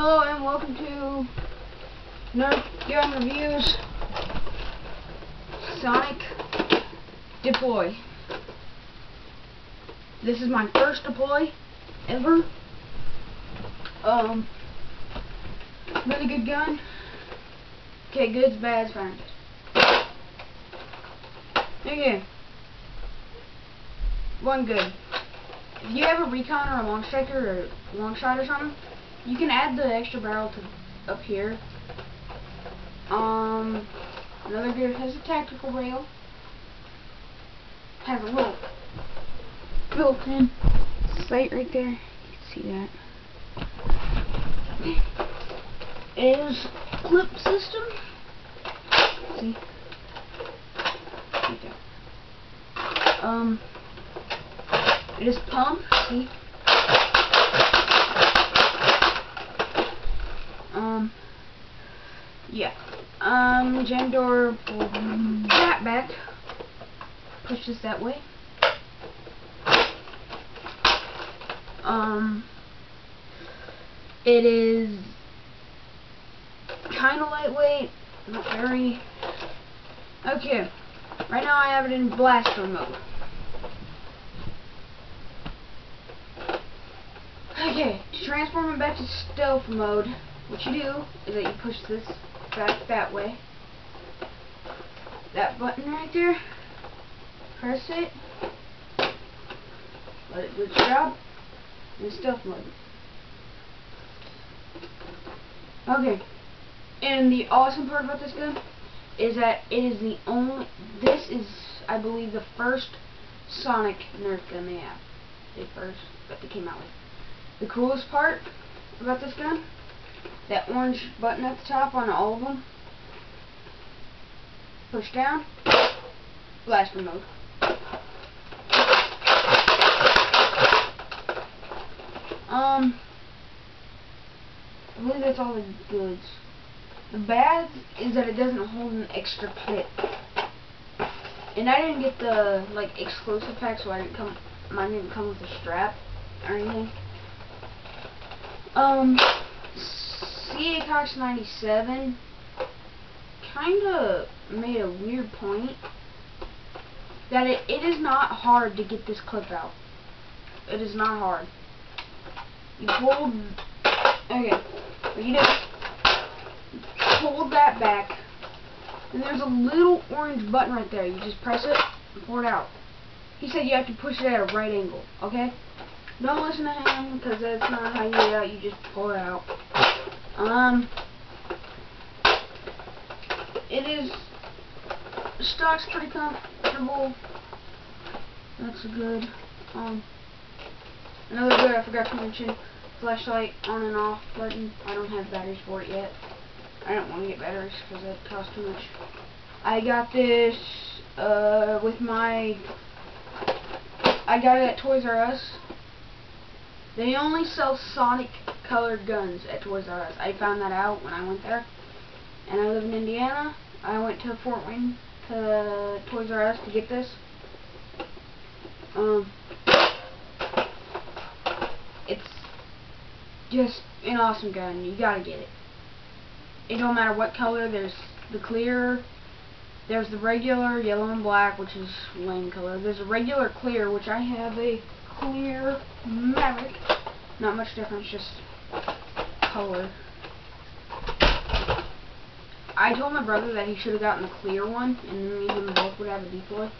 Hello and welcome to Nerf Gun Reviews Sonic Deploy. This is my first deploy ever. Um, really good gun. Okay, goods, bads, fine. Okay. One good. If you have a recon or a long striker or long shot or something, you can add the extra barrel to up here. Um, another good has a tactical rail. Has a little built-in sight right there. You can see that. Is clip system. See? Um, it is pump. See? Um, yeah. Um, pull that back. Push this that way. Um, it is kind of lightweight, not very. Okay, right now I have it in blaster mode. Okay, to transform it back to stealth mode, what you do is that you push this back that way. That button right there, press it, let it do its job, and stealth mode. Okay, and the awesome part about this gun is that it is the only, this is, I believe, the first Sonic Nerf gun they have. The first that they came out with. The coolest part about this gun that orange button at the top on all of them. Push down. Blaster mode. Um, I believe that's all the goods. The bad is that it doesn't hold an extra clip. And I didn't get the like exclusive pack, so I didn't come. Mine didn't come with a strap or anything. Um, CA Cox 97 kind of made a weird point that it, it is not hard to get this clip out. It is not hard. You hold, okay, you do, hold that back, and there's a little orange button right there. You just press it and pull it out. He said you have to push it at a right angle, okay? Don't listen to him, because that's not how you get out. You just pull it out. Um, it is, stock's pretty comfortable. That's good. Um, another good I forgot to mention, flashlight on and off button. I don't have batteries for it yet. I don't want to get batteries because that costs too much. I got this uh, with my, I got it at Toys R Us. They only sell Sonic colored guns at Toys R Us. I found that out when I went there. And I live in Indiana. I went to Fort Wayne to Toys R Us to get this. Um, it's just an awesome gun. You gotta get it. It don't matter what color. There's the clear. There's the regular yellow and black, which is lame color. There's a regular clear, which I have a clear Maverick. Not much difference, just color. I told my brother that he should have gotten the clear one, and me and both would have a deploy.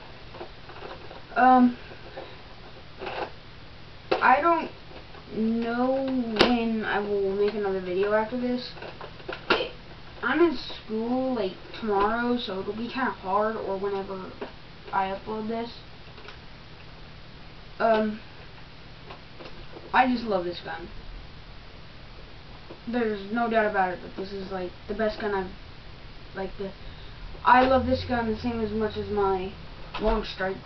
Um, I don't know when I will make another video after this. It, I'm in school, like, tomorrow, so it'll be kind of hard, or whenever I upload this. Um, I just love this gun. There's no doubt about it that this is like the best gun I've like the I love this gun the same as much as my long strike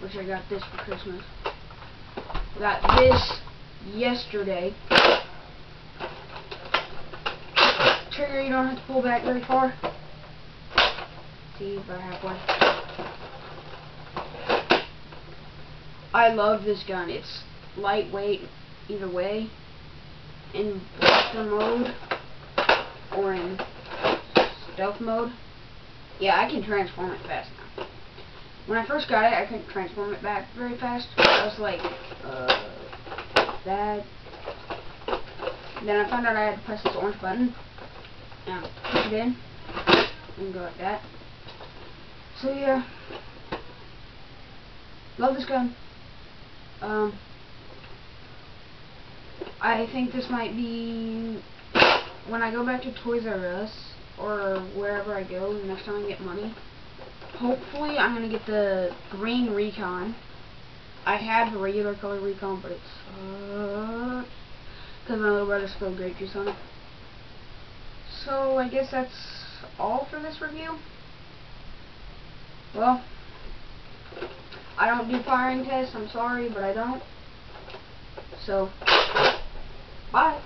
which I got this for Christmas. I got this yesterday. Trigger you don't have to pull back very far. See if I have one I love this gun. It's lightweight either way. In blaster mode or in stealth mode. Yeah, I can transform it fast now. When I first got it, I couldn't transform it back very fast. I was like, uh, that. Then I found out I had to press this orange button and push it in and go like that. So yeah, love this gun. Um, I think this might be when I go back to Toys R Us or wherever I go next time I get money. Hopefully, I'm gonna get the green Recon. I have the regular color Recon, but it's uh, because my little brother spilled grape juice on it. So I guess that's all for this review. Well, I don't do firing tests. I'm sorry, but I don't. So, Bye.